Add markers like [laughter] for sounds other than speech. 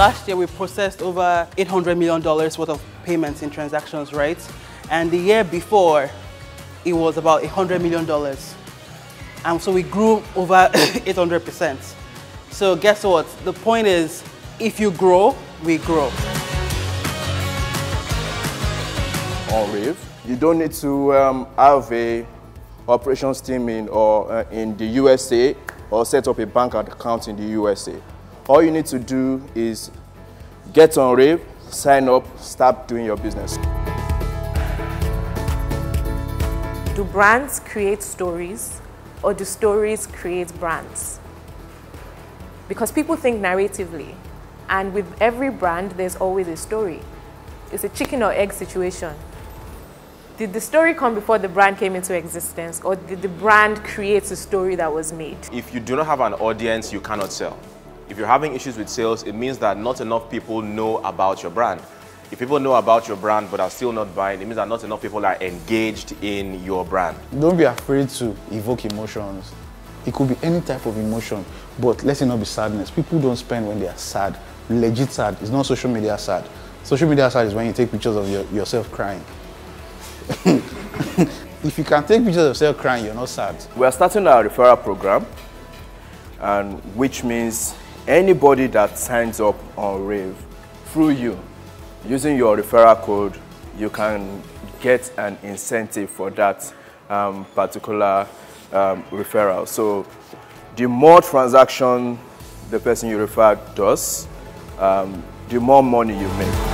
last year we processed over $800 million worth of payments in transactions, right? And the year before, it was about $100 million. And so we grew over [coughs] 800%. So guess what? The point is, if you grow, we grow. On Rave, you don't need to um, have a operations team in or uh, in the USA or set up a bank account in the USA. All you need to do is get on Rave, sign up, start doing your business. Do brands create stories or do stories create brands? Because people think narratively, and with every brand, there's always a story. It's a chicken or egg situation. Did the story come before the brand came into existence, or did the brand create a story that was made? If you do not have an audience, you cannot sell. If you're having issues with sales, it means that not enough people know about your brand. If people know about your brand but are still not buying, it means that not enough people are engaged in your brand. Don't be afraid to evoke emotions. It could be any type of emotion, but let it not be sadness. People don't spend when they are sad. Legit sad. It's not social media sad. Social media sad is when you take pictures of your, yourself crying. [laughs] if you can take pictures of yourself crying, you're not sad. We are starting our referral program, and which means anybody that signs up on Rave through you, using your referral code, you can get an incentive for that um, particular um, referral. So the more transaction the person you refer does, um, the more money you make.